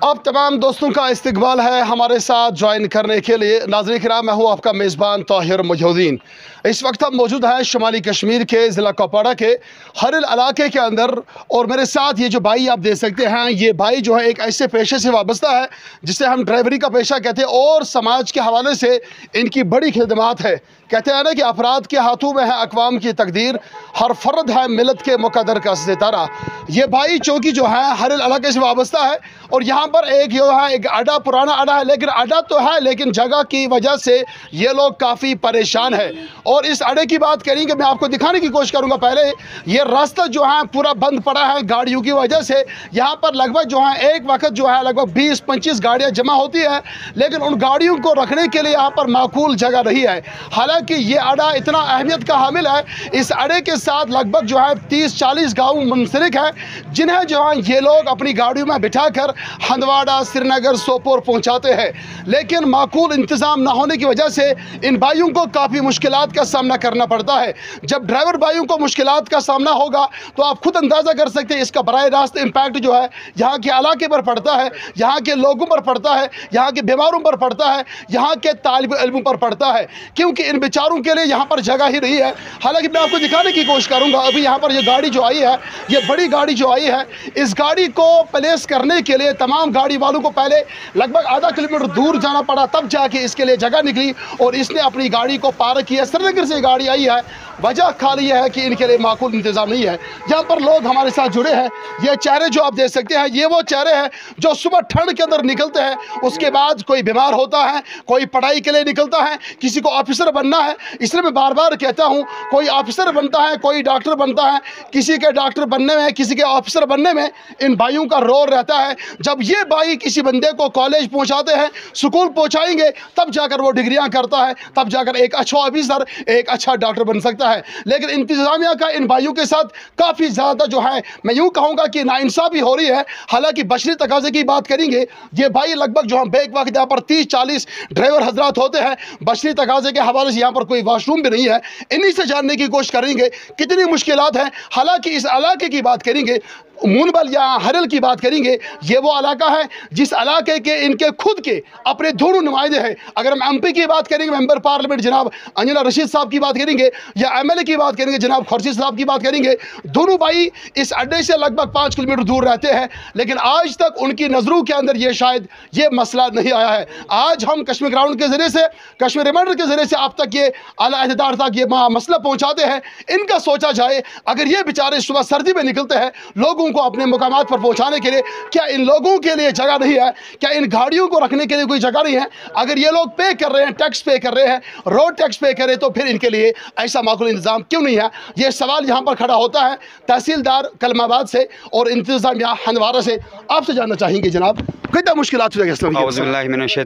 اب تمام دوستوں کا استقبال ہے ہمارے ساتھ جوائن کرنے کے لیے۔ ناظرین کرام، میں ہوں آپ کا میزبان طاہر مجہودین۔ اس وقت ہم موجود ہیں شمالی کشمیر کے ضلع کوپاڑا کے ہرل علاقے کے اندر۔ اور میرے ساتھ یہ جو بھائی آپ دیکھ سکتے ہیں، یہ بھائی جو ہے ایک ایسے پیشے سے وابستہ ہے، جسے ہم ڈرائیوری کا پیشہ کہتے ہیں اور سماج کے حوالے سے ان کی بڑی خدمات ہے۔ کہتے ہیں نا کہ افراد کے ہاتھوں میں ہے اقوام کی تقدیر، ہر فرد ہے ملت کے مقدر کا ستارہ یہ بھائی چوکی جو ہے ہر علاقے سے وابستہ ہے اور یہاں پر ایک جو ہے، ایک اڈا، پرانا اڈا ہے، لیکن اڈا تو ہے، لیکن جگہ کی وجہ سے یہ لوگ کافی پریشان ہے اور اس اڈے کی بات کریں کہ میں آپ کو دکھانے کی کوشش کروں گا پہلے، یہ راستہ جو ہے پورا بند پڑا ہے گاڑیوں کی وجہ سے۔ یہاں پر لگ بھگ جو ہے ایک وقت جو ہے لگ بھگ بیس، پنچیس گاڑیاں جمع ہوتی ہیں، لیکن ان گاڑیوں کو رکھنے کے لیے یہاں پر معقول جگہ نہیں ہے۔ حالانکہ کہ یہ اڈا اتنا اہمیت کا حامل ہے۔ اس اڈے کے ساتھ لگ بھگ جو ہے تیس چالیس گاؤں منسلک ہیں، جنہیں جو ہے یہ لوگ اپنی گاڑیوں میں بٹھا کر ہندواڑہ سرنگر سوپور پہنچاتے ہیں۔ لیکن معقول انتظام نہ ہونے کی وجہ سے ان بھائیوں کو کافی مشکلات کا سامنا کرنا پڑتا ہے۔ جب ڈرائیور بھائیوں کو مشکلات کا سامنا ہوگا تو آپ خود اندازہ کر سکتے ہیں اس کا براہ راست امپیکٹ جو ہے یہاں کے علاقے پر پڑتا ہے، یہاں کے لوگوں پر پڑتا ہے، یہاں کے بیماروں پر پڑتا ہے، یہاں کے طالب علموں پر پڑتا ہے۔ کیونکہ ان چاروں کے لیے یہاں پر جگہ ہی رہی ہے۔ حالانکہ میں آپ کو دکھانے کی کوشش کروں گا، ابھی یہاں پر یہ گاڑی جو آئی ہے، یہ بڑی گاڑی جو آئی ہے، اس گاڑی کو پلیس کرنے کے لیے تمام گاڑی والوں کو پہلے لگ بھگ آدھا کلو میٹر دور جانا پڑا، تب جا کے اس کے لیے جگہ نکلی اور اس نے اپنی گاڑی کو پارک کیا سری نگر سے گاڑی آئی ہے۔ وجہ خالی یہ ہے کہ ان کے لیے معقول انتظام نہیں ہے۔ یہاں پر لوگ ہمارے ساتھ جڑے ہیں۔ یہ چہرے جو آپ دیکھ سکتے ہیں، یہ وہ چہرے ہیں جو صبح ٹھنڈ کے اندر نکلتے ہیں۔ اس کے بعد کوئی بیمار ہوتا ہے، کوئی پڑھائی کے لیے نکلتا ہے، کسی کو آفیسر بننا ہے۔ اس لیے میں بار بار کہتا ہوں، کوئی آفیسر بنتا ہے، کوئی ڈاکٹر بنتا ہے، کسی کے ڈاکٹر بننے میں، کسی کے آفیسر بننے میں ان بھائیوں کا رول رہتا ہے۔ جب یہ بھائی کسی بندے کو کالیج پہنچاتے ہیں، سکول پہنچائیں گے، تب جا کر وہ ڈگریاں کرتا ہے، تب جا کر ایک اچھا آفیسر، ایک اچھا ڈاکٹر بن سکتا ہے۔ لیکن انتظامیہ کا ان بھائیوں کے ساتھ کافی زیادہ جو ہے، میں یوں کہوں گا کہ ناانصافی ہو رہی ہے۔ حالانکہ بشری تقاضے کی بات کریں گے، یہ بھائی لگ بھگ جو ہم بیک وقت یہاں پر تیس چالیس ڈرائیور حضرات ہوتے ہیں، بشری تقاضے کے حوالے سے یہاں پر کوئی واش روم بھی نہیں ہے۔ انہی سے جاننے کی کوشش کریں گے۔ کتنی مشکلات ہیں۔ حالانکہ اس علاقے کی بات کریں گے، مونبل یا حرل کی بات کریں گے، یہ وہ علاقہ ہے جس علاقے کے ان کے خود کے اپنے دونوں نمائدے ہیں۔ اگر ہم ایم پی کی بات کریں گے، ممبر پارلمنٹ جناب انجلا رشید صاحب کی بات کریں گے یا ایم ایل اے کی بات کریں گے، جناب خورشید صاحب کی بات کریں گے، دونوں بھائی اس اڈے سے لگ بھگ پانچ کلومیٹر دور رہتے ہیں۔ لیکن آج تک ان کی نظروں کے اندر یہ شاید یہ مسئلہ نہیں آیا ہے۔ آج ہم کشمیر گراؤنڈ کے ذریعے سے، کشمیر ریمائنڈر کے ذریعے سے آپ تک تک یہ اعلیٰ اہدار تک یہ مسئلہ پہنچاتے ہیں۔ ان کا سوچا جائے، اگر یہ بیچارے صبح سردی میں نکلتے ہیں لوگوں کو اپنے مقامات پر پہنچانے کے لیے، کیا ان لوگوں کے لیے جگہ نہیں ہے؟ کیا ان گاڑیوں کو رکھنے کے لیے کوئی جگہ نہیں ہے؟ اگر یہ لوگ پے کر رہے ہیں ٹیکس پے کر رہے ہیں روڈ ٹیکس پے کرے تو پھر ان کے لیے ایسا معقول انتظام کیوں نہیں ہے؟ یہ سوال یہاں پر کھڑا ہوتا ہے۔ تحصیلدار کلم آباد سے اور انتظام یہاں ہندوارہ سے آپ سے جاننا چاہیں گے جناب۔ کتنا مشکلات ہو جائے گا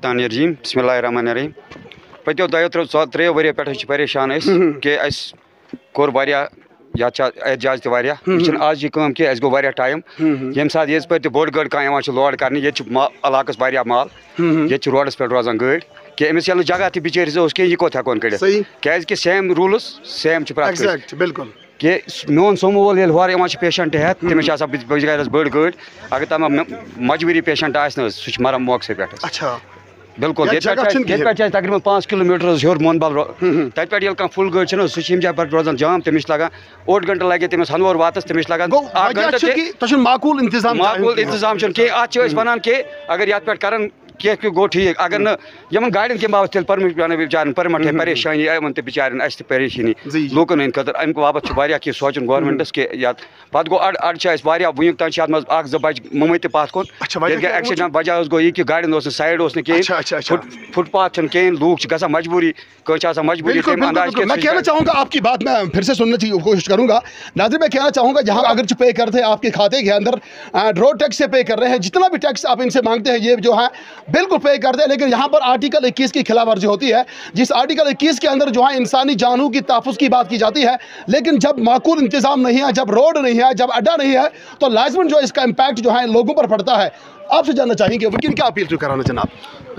الرجیم۔ بسم اللہ الرحمن الرحیم۔ پتو دو تر ژو ترٛیٚیو پہ پریشان أسۍ کہِ اَسہِ یہ واریاہ یَتھ چھِ اعتجاج تہِ واریاہ یہِ چھِنہٕ آز یہِ کٲم کینٛہہ اَسہِ لوڈ کرنے یہ علاقہ مال یہ روڈس پہ روزان گڑ کہ امس ییٚلہِ جگہ تھی بِچٲرِس اس کینٛہہ یہِ کوٚت ہٮ۪کون سیم رولس سیم بالکل کہ کٲنٛسہِ بِلکُل میون سوموٗ وول ییٚلہِ ہور یِوان چھِ پیشَنٹ ہٮ۪تھ تٔمِس چھِ اگر تمام مجبوری پیشنٹ آسہِ نہٕ حظ پہ بالکل تقریباً پانچ کلو میٹر ہیوٚر مونبل تَتہِ پٮ۪ٹھ ییٚلہِ کانٛہہ فُل گٲڑۍ چھِنہ سُہ چھِ ییٚمہِ جایہِ پٮ۪ٹھ روزان جام تٔمِس چھِ لگان اوٚڑ گنٹہٕ لَگہِ تٔمِس ہنٛدوور واتَس تٔمِس چھِ لگان اکھ گنٹہٕ معقوٗل اِنتظام چھُنہٕ۔ کینٛہہ اَتھ چھِ أسۍ وَنان کہِ اگر یَتھ پٮ۪ٹھ کَرَن کھی گوٹھی اگر نا یمن گاڑین کے باوت تیل پرمٹ یعنی پیانے بچارن پرمٹ پریشانی ہے تے بچارن اس تے پریشانی۔ جی، جی۔ لوکن ہند خطر ام باپت واریاہ کی سوچن گورنمنٹس کے یات پتہ گو اڑ اڑ اس واریاہ ونیک تان ات مز اک ز بچ تے پات کون ییٚلہِ ایکسیڈنٹ بجا اس گو یہ کہ گاڑین اس اس نے کہین فٹ پاتھ چھن کہین لوک چھ گسا مجبوری کچھ آسا مجبوری تم انداز کے آپ کی بات میں پھر سے چاہوں گا جہاں ہاں۔ اگر پے کرتے ہیں آپ کے کے اندر روڈ ٹیکس سے پے کر رہے ہیں۔ جتنا بھی ٹیکس آپ ان سے مانگتے ہیں یہ جو ہے بالکل پے کرتے ہیں لیکن یہاں پر آرٹیکل اکیس کی خلاف ورزی ہوتی ہے جس آرٹیکل اکیس کے اندر جو ہے انسانی جانوں کی تحفظ کی بات کی جاتی ہے لیکن جب معقول انتظام نہیں ہے جب روڈ نہیں ہے جب اڈا نہیں ہے تو لازمن جو اس کا امپیکٹ جو ہے لوگوں پر پڑتا ہے۔ آپ سے جاننا چاہیں گے وکیل کیا اپیل کرانا جناب؟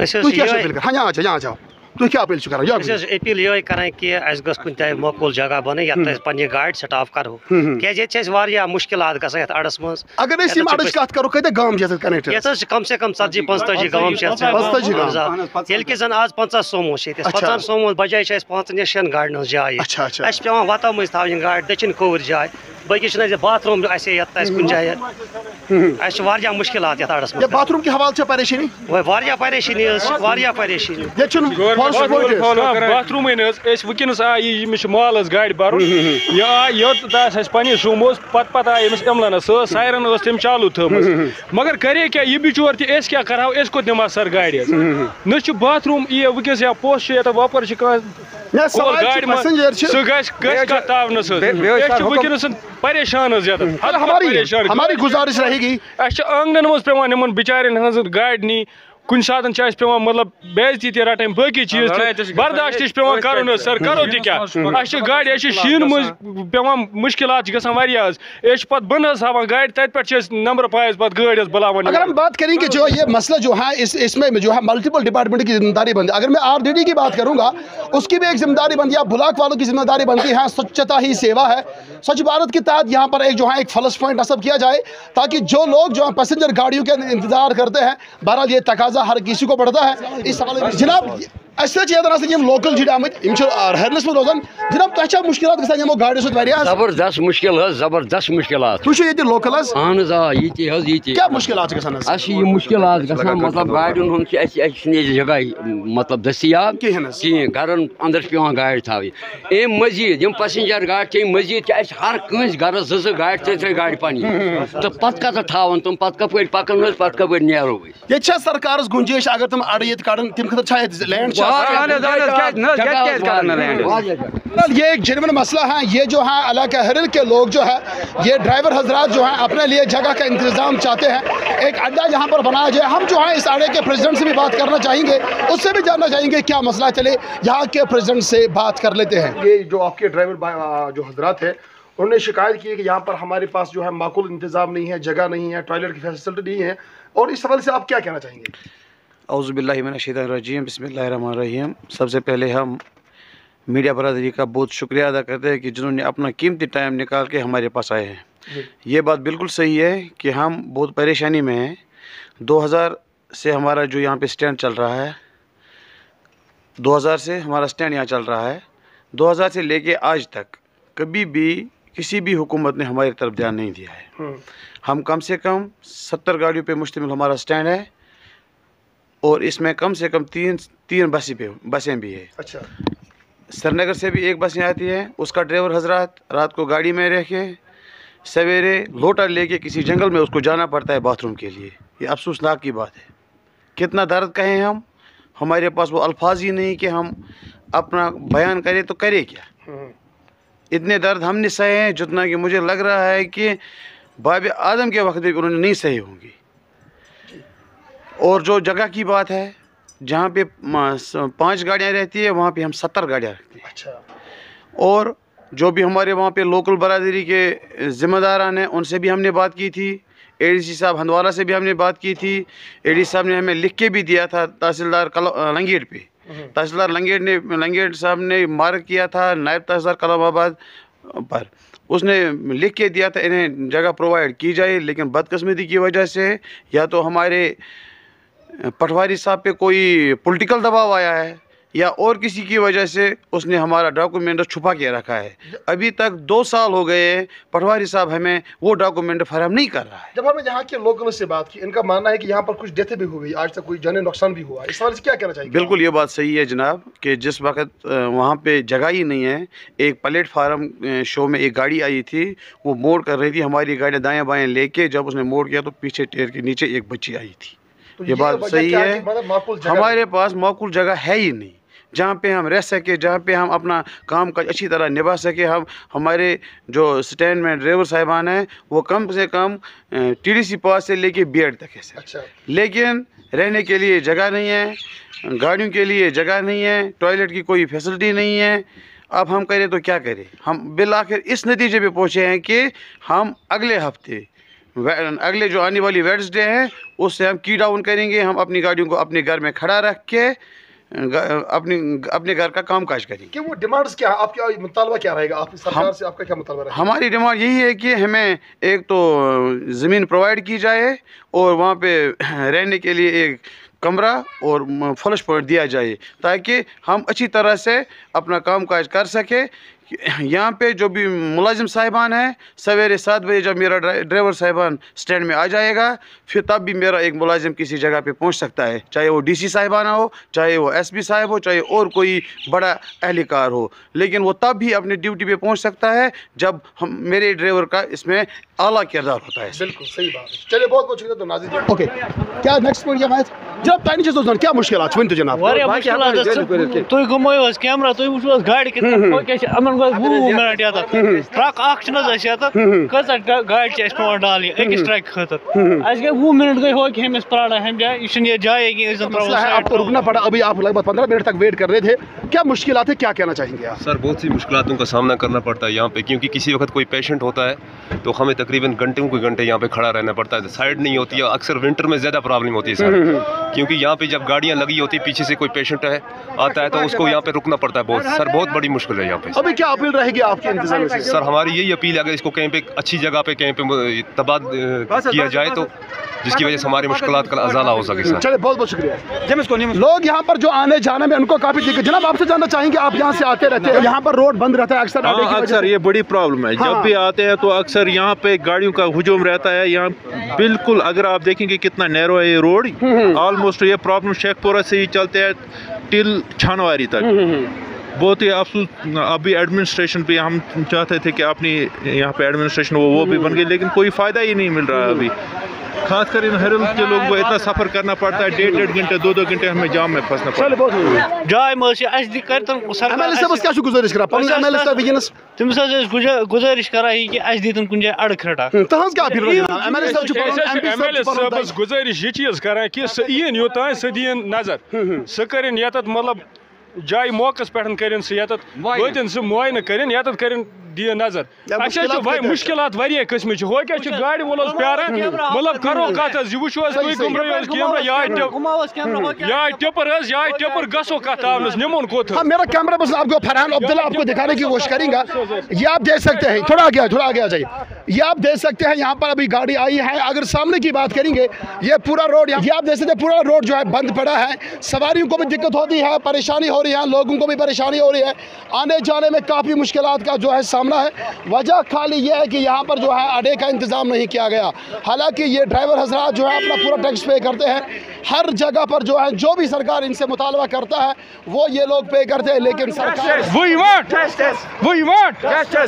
اچھا، اچھا، ہاں یہاں آ جاؤ یہاں آ جاؤ۔ أسۍ حظ اپیٖل یِہوے کران کہِ اَسہِ گٔژھ کُنہِ جایہِ مقبوٗل جگہ بَنٕنۍ یَتھ أسۍ پنٕنہِ گاڑِ سٹاپ کرو۔ کیازِ ییٚتہِ چھِ اَسہِ واریاہ مُشکِلات گژھان یَتھ اَڈَس منٛز اگر أسۍ یِم اَڈٕچ کَتھ کَرو کۭتیاہ گام یَتھ حظ چھِ کَم سے کَم ژَتجی پانٛژتٲجی گام چھِ یَتھ پانٛژتٲجی گام؟ اہن حظ ییٚلہِ کہِ زَن آز پنٛژاہ سومو چھِ اچھا۔ پنٛژاہن سومو بجاے چھِ یا شٮ۪ن گاڑٮ۪ن ہٕنٛز جاے اچھا، اچھا۔ اَسہِ چھِ پٮ۪وان وَتو مٔنٛزۍ تھاوٕنۍ گاڑِ دٔچھِنۍ کھووٕرۍ جاے باقٕے چھِنہٕ اَسہِ باتھ روٗم جایہِ اَسہِ چھِ واریاہ مُشکِلات اَڈَس یا منٛز باتھ روٗم واریاہ پریشٲنی ییٚتہِ چھُنہٕ forest authorities. باتھ یہِ أمِس چھُ مال گاڑِ بَرُن یہِ اَسہِ پنٛنِس روٗمَس پَتہٕ پَتہٕ آے أمِس ایملَنس سۄ ٲس سایرَن ٲس تٔمۍ چالوٗ تھٲومٕژ مگر کرے کیٛاہ یہِ بِچور تہِ کَرہاو أسۍ کوٚت نِمہٕ ہا سَر گاڑِ حظ نہ چھُ باتھ روٗم یہِ وٕنکٮ۪س یا ییٚتہِ وۄپَر چھِ سوال چھُ چھِ سُہ گژھِ کَتھ تاونَس حظ أسۍ چھِ پریشان حظ ہماری گزارش رہے گی اَسہِ چھِ آنٛگنَن منٛز پیٚوان یِمن بِچارٮ۪ن ہٕنٛز گاڑِ نی کُنہِ ساتہٕ چھِ اَسہِ پیٚوان مطلب بے عزتی تہِ رَٹٕنۍ باقٕے چیٖز تہِ برداش تہِ چھُ پیٚوان کَرُن حظ سر کرو تہِ کیٛاہ؟ اَسہِ چھِ گاڑِ اَسہِ چھِ شیٖنہٕ منٛز پیٚوان مُشکِلات چھِ گژھان واریاہ حظ۔ أسۍ چھِ پَتہٕ بۄنہٕ حظ تھاوان گاڑِ تَتہِ پٮ۪ٹھ چھِ أسۍ نمبر پاے حظ پَتہٕ گٲڑۍ حظ بُلاوان اگر ہم بات کریں کہ جو یہ مسئلہ جو ہے اس اس میں جو ہے ملٹیپل ڈپارٹمنٹ کی ذمہ داری بنتی ہے اگر میں آر ڈی ڈی کی بات کروں گا اس کی بھی ایک ذمہ داری بنتی ہے۔ بلاک والوں کی ذمہ داری بنتی ہے۔ سوچھتا ہی سیوا ہے۔ سوچھ بھارت کے تحت یہاں پر ایک جو ہے ایک فلس پوائنٹ نصب کیا جائے تاکہ جو لوگ جو ہے پیسنجر گاڑیوں کے انتظار کرتے ہیں بہرحال یہ تقاضا ہر کسی کو پڑتا ہے۔ اس حوالے میں جناب حظ چھِ ییٚتٮ۪ن آسان یِم لوکل جُرۍ آمٕتۍ یِم چھِ رہرنس منٛز روزان۔ جناب چھا مُشکِلات گژھان یِمو گاڑیو سۭتۍ واریاہ حظ؟ زبردست مشکل حظ زبردست مشکلات۔ تُہۍ چھِو ییٚتہِ لوکل حظ؟ اہن حظ آ ییٚتہِ حظ ییٚتہِ کیٛاہ مُشکِلات چھِ گژھان حظ؟ اَسہِ چھِ یہِ مُشکِلات گژھان مطلب گاڑٮ۪ن ہُنٛد چھِ اَسہِ اَسہِ چھِنہٕ ییٚتہِ جگہ مطلب دٔستیاب۔ کِہیٖنۍ حظ۔ کِہیٖنۍ گرن اندر چھِ پیٚوان گاڑِ تھاوٕنۍ۔ اَمہِ مٔزیٖد یِم پسنجر گاڑِ چھِ اَمہِ مٔزیٖد چھِ اَسہِ ہر کٲنٛسہِ گرس زٕ زٕ گاڑِ ترٛےٚ ترٛےٚ گاڑِ پنٕنہِ تہٕ پتہٕ تِم؟ پتہٕ کپٲرۍ پکان أسۍ پتہٕ کپٲرۍ نیرو أسۍ۔ ییٚتہِ چھا سرکارس گُنجٲیش اگر تِم اَڑٕ ییٚتہِ کڑن تَمہِ خٲطرٕ چھا ییٚتہِ لینڈ چھا یہ ایک جنون مسئلہ ہے۔ یہ جو ہے علاقہ ہرل کے لوگ جو ہے یہ ڈرائیور حضرات جو ہیں اپنے لیے جگہ کا انتظام چاہتے ہیں۔ ایک اڈا یہاں پر بنایا جائے۔ ہم جو ہیں اس اڈے کے پریزیڈنٹ سے بھی بات کرنا چاہیں گے۔ اس سے بھی جاننا چاہیں گے کیا مسئلہ چلے۔ یہاں کے پریزیڈنٹ سے بات کر لیتے ہیں۔ یہ جو آپ کے ڈرائیور جو حضرات ہیں انہوں نے شکایت کی ہے کہ یہاں پر ہمارے پاس جو ہے معقول انتظام نہیں ہے جگہ نہیں ہے ٹوائلٹ کی فیسلٹی نہیں ہے۔ اور اس حوالے سے آپ کیا کہنا چاہیں گے؟ اعوذ باللہ من الشیطان الرجیم بسم اللہ الرحمن الرحیم۔ سب سے پہلے ہم میڈیا برادری کا بہت شکریہ ادا کرتے ہیں کہ جنہوں نے اپنا قیمتی ٹائم نکال کے ہمارے پاس آئے ہیں۔ یہ بات بالکل صحیح ہے کہ ہم بہت پریشانی میں ہیں۔ دو ہزار سے ہمارا جو یہاں پہ اسٹینڈ چل رہا ہے دو ہزار سے ہمارا اسٹینڈ یہاں چل رہا ہے۔ دو ہزار سے لے کے آج تک کبھی بھی کسی بھی حکومت نے ہماری طرف دھیان نہیں دیا ہے۔ ہم کم سے کم ستر گاڑیوں پہ مشتمل ہمارا اسٹینڈ ہے۔ اور اس میں کم سے کم تین تین بسیں پہ بسیں بھی ہے اچھا۔ سری نگر سے بھی ایک بسیں آتی ہے اس کا ڈرائیور حضرات رات کو گاڑی میں رہ کے سویرے لوٹا لے کے کسی جنگل میں اس کو جانا پڑتا ہے باتھ روم کے لیے۔ یہ افسوسناک کی بات ہے۔ کتنا درد کہیں ہم؟ ہمارے پاس وہ الفاظ ہی نہیں کہ ہم اپنا بیان کریں تو کرے کیا؟ اتنے درد ہم نے سہے ہیں جتنا کہ مجھے لگ رہا ہے کہ باب آدم کے وقت بھی انہوں نے نہیں سہے ہوں گی اور جو جگہ کی بات ہے جہاں پہ پانچ گاڑیاں رہتی ہے وہاں پہ ہم ستر گاڑیاں رکھتے ہیں۔ اچھا۔ اور جو بھی ہمارے وہاں پہ لوکل برادری کے ذمہ داران ہیں ان سے بھی ہم نے بات کی تھی۔ اے ڈی سی صاحب ہندوارہ سے بھی ہم نے بات کی تھی۔ اے ڈی صاحب نے ہمیں لکھ کے بھی دیا تھا تحصیلدار لنگیٹ پہ۔ تحصیلدار لنگیٹ نے لنگیٹ صاحب نے مارک کیا تھا نائب تحصیلدار کلام آباد پر۔ اس نے لکھ کے دیا تھا انہیں جگہ پرووائڈ کی جائے لیکن بدقسمتی کی وجہ سے یا تو ہمارے پٹواری صاحب پہ کوئی پولیٹیکل دباؤ آیا ہے یا اور کسی کی وجہ سے اس نے ہمارا ڈاکومنٹ چھپا کے رکھا ہے؟ ابھی تک دو سال ہو گئے پٹواری صاحب ہمیں وہ ڈاکومنٹ فراہم نہیں کر رہا ہے۔ جب ہم نے یہاں کے لوگوں سے بات کی ان کا ماننا ہے کہ یہاں پر کچھ ڈیتھ بھی ہوئی آج تک کوئی جانے نقصان بھی ہوا اس حوالے سے کیا کہنا چاہیے؟ بالکل یہ بات صحیح ہے جناب کہ جس وقت وہاں پہ جگہ ہی نہیں ہے ایک پلیٹ فارم شو میں ایک گاڑی آئی تھی وہ موڑ کر رہی تھی ہماری گاڑیاں دائیں بائیں لے کے جب اس نے موڑ کیا تو پیچھے ٹیر کے نیچے ایک بچی آئی تھی۔ یہ بات صحیح ہے۔ ہمارے پاس معقول جگہ ہے ہی نہیں۔ جہاں پہ ہم رہ سکے جہاں پہ ہم اپنا کام کا اچھی طرح نبھا سکے ہم ہمارے جو اسٹینڈ میں ڈرائیور صاحبان ہیں وہ کم سے کم ٹی ڈی سی پاس سے لے کے بی ایڈ تک ہے لیکن رہنے کے لیے جگہ نہیں ہے گاڑیوں کے لیے جگہ نہیں ہے ٹوائلٹ کی کوئی فیسلٹی نہیں ہے۔ اب ہم کریں تو کیا کریں؟ ہم بالآخر اس نتیجے پہ پہنچے ہیں کہ ہم اگلے ہفتے اگلے جو آنے والی ویڈز ڈے ہے اس سے ہم کی ڈاؤن کریں گے ہم اپنی گاڑیوں کو اپنے گھر میں کھڑا رکھ کے اپنے اپنے گھر کا کام کاج کریں کہ وہ ڈیمانڈز کیا آپ کا مطالبہ کیا رہے گا؟ آپ سرکار سے آپ کا کیا مطالبہ رہے گا؟ ہماری ڈیمانڈ یہی ہے کہ ہمیں ایک تو زمین پرووائڈ کی جائے اور وہاں پہ رہنے کے لیے ایک کمرہ اور فلش پوائنٹ دیا جائے تاکہ ہم اچھی طرح سے اپنا کام کاج کر سکیں۔ یہاں پہ جو بھی ملازم صاحبان ہیں، سویرے سات بجے جب میرا ڈرائیور صاحبان سٹینڈ میں آ جائے گا، پھر تب بھی میرا ایک ملازم کسی جگہ پہ پہنچ سکتا ہے۔ چاہے وہ ڈی سی صاحبانہ ہو، چاہے وہ ایس پی صاحب ہو، چاہے اور کوئی بڑا اہلکار ہو۔ لیکن وہ تب بھی اپنی ڈیوٹی پہ پہنچ سکتا ہے جب ہم میرے ڈرائیور کا اس میں اعلیٰ کردار ہوتا ہے۔ بالکل، صحیح بات ہے۔ چلیے، بہت بہت شکریہ تو نازی اوکے، کیا نیکسٹ پوائنٹ جناب تۄہہِ نِش اوس کیٛاہ مُشکلات چھِ ؤنۍتو جناب واریاہ مُشکلات تُہۍ گُمٲیِو حظ کیمرا تُہۍ وٕچھِو حظ گاڑِ کِتھ یِمَن گوٚو وُہ مِنَٹ ییٚتَتھ ٹرٛک اَکھ چھِنہٕ حظ اَسہِ ییٚتَتھ کۭژاہ گاڑِ چھِ اَسہِ پٮ۪وان ڈالنہِ أکِس ٹرٛکہِ خٲطرٕ اَسہِ گٔے وُہ مِنٹ گٔے ہوکہِ ہیٚمِس پرٛاران ہیٚمہِ جایہِ یہِ چھِنہٕ ییٚتہِ جایے کینٛہہ أسۍ زَن ترٛاوو رُکنا پڑا ابھی آپ لگ بھگ پندرہ منٹ تک ویٹ کر رہے تھے کیا مشکلات ہے کیا کہنا چاہیں گے سر بہت سی مشکلاتوں کا سامنا کرنا پڑتا ہے یہاں پہ کیونکہ کسی وقت کوئی پیشنٹ ہوتا ہے تو ہمیں تقریباً گھنٹوں کوئی گھنٹے یہاں پہ کھڑا رہنا پڑتا ہے سائڈ نہیں ہوتی ہے اکثر ونٹر میں زیادہ پرابلم ہوتی ہے سر کیونکہ یہاں پہ جب گاڑیاں لگی ہوتی پیچھے سے کوئی پیشنٹ ہے آتا ہے تو اس کو یہاں پہ رکنا پڑتا ہے بہت۔ سر بہت بڑی مشکل ہے یہاں پہ۔ ابھی کیا اپیل رہے گی آپ کے انتظام سے؟ سر ہماری یہی اپیل ہے اگر اس کو کہیں پہ اچھی جگہ پہ کہیں پہ تباد کیا جائے تو جس کی وجہ سے ہماری مشکلات کا ازالہ ہو سکے۔ سر۔ چلے بہت بہت شکریہ۔ نمس لوگ یہاں پر جو آنے جانے میں ان کو کافی دقت جناب آپ سے جاننا چاہیں گے آپ یہاں سے آتے رہتے ہیں یہاں پر روڈ بند رہتا ہے اکثر ہاں اکثر۔ یہ بڑی پرابلم ہے۔ ہاں۔ جب بھی آتے ہیں تو اکثر یہاں پہ گاڑیوں کا ہجوم رہتا ہے یہاں بالکل اگر آپ دیکھیں گے کتنا نیرو ہے یہ روڈ آلموسٹ یہ پرابلم شیخ پورہ سے ہی چلتے ہیں ٹل چھانواری تک۔ بہت ہی افسوس ابھی ایڈمنسٹریشن پہ ہم چاہتے تھے کہ اپنی یہاں پہ ایڈمنسٹریشن وہ وہ بھی بن گئی لیکن کوئی فائدہ ہی نہیں مل رہا ہے ابھی۔ خاص کر ان ہیرل کے لوگوں کو اتنا سفر کرنا پڑتا ہے ڈیڑھ ڈیڑھ گھنٹے دو دو گھنٹے ہمیں جام میں پھنسنا پڑتا چھو گزارش تٔمِس حظ ٲسۍ گُزٲرِش کران یہِ کہِ اَسہِ دِتن کُنہِ جایہِ اَڑٕ پنن صٲبس گزٲرِش یہِ چیٖز کران کہِ سُہ یِیِن یوٚتانۍ سُہ دِیِن نظر سُہ کٔرِن ییٚتٮ۪تھ مطلب جایہِ موقعس پٮ۪ٹھ کٔرِن سُہ ییٚتٮ۪تھ وٲتِن سُہ معاینہٕ کٔرِن ییٚتٮ۪تھ کٔرِن دِیِن نظر۔ اَسہِ حظ مُشکِلات چھِ چھِ؟ مُشکِلات واریاہ قٕسمٕچ۔ چھِ ہو کیٛاہ چھِ گاڑِ وول حظ پیاران مطلب کرو کَتھ حظ یہِ وٕچھو حظ تُہۍ. گُمرٲیِو حظ کیمرا یہِ آے کیمرا ٹِپر حظ یہِ آے ٹِپر گژھو کَتھ تاونس نِمُن کوٚت ہاں میرا کیمرہ بس آپ کو فرحان عبداللہ آپ کو دکھانے کی کوشش کریں گا۔ یہ آپ دیکھ سکتے ہیں تھوڑا آگے تھوڑا آگے آ جائیے۔ یہ آپ دیکھ سکتے ہیں یہاں پر ابھی گاڑی آئی ہے۔ اگر سامنے کی بات کریں گے یہ پورا روڈ یہ آپ دیکھ سکتے ہیں پورا روڈ جو ہے بند پڑا ہے۔ سواریوں کو بھی دقت ہوتی ہے پریشانی ہو رہی ہے لوگوں کو بھی پریشانی ہو رہی ہے۔ آنے جانے میں کافی مشکلات کا جو ہے سامنا ہے۔ وجہ خالی یہ ہے کہ یہاں پر جو ہے اڈے کا انتظام نہیں کیا گیا۔ حالانکہ یہ ڈرائیور حضرات جو ہے اپنا پورا ٹیکس پے کرتے ہیں۔ ہر جگہ پر جو ہے جو بھی سرکار ان سے مطالبہ کرتا ہے وہ یہ لوگ پے کرتے ہیں۔ لیکن سرکار وٕے وانٹ وٕے وانٹ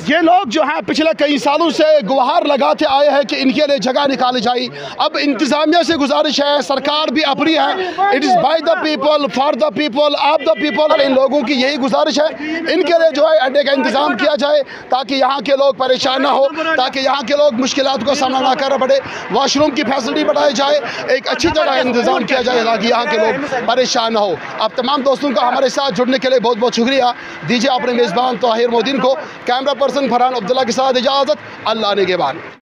یہ لوگ جو ہیں پچھلے کئی سالوں سے گوہار لگاتے آئے ہیں کہ ان کے لیے جگہ نکالی جائے اب انتظامیہ سے گزارش ہے سرکار بھی اپنی ہے۔ It is by the people for the people of the people ان لوگوں کی یہی گزارش ہے۔ ان کے لیے جو ہے اڈے کا انتظام کیا جائے۔ تاکہ یہاں کے لوگ پریشان نہ ہو تاکہ یہاں کے لوگ مشکلات کو سامنا نہ کرنا پڑے واش روم کی فیسلٹی بڑھائی جائے ایک اچھی طرح انتظام کیا جائے تاکہ یہاں کے لوگ پریشان نہ ہو۔ اب تمام دوستوں کا ہمارے ساتھ جڑنے کے لیے بہت بہت شکریہ۔ دیجیے اپنے میزبان طاہر مودین کو کیمرہ پرسن فرحان عبداللہ کے ساتھ اجازت اللہ نے کے بعد۔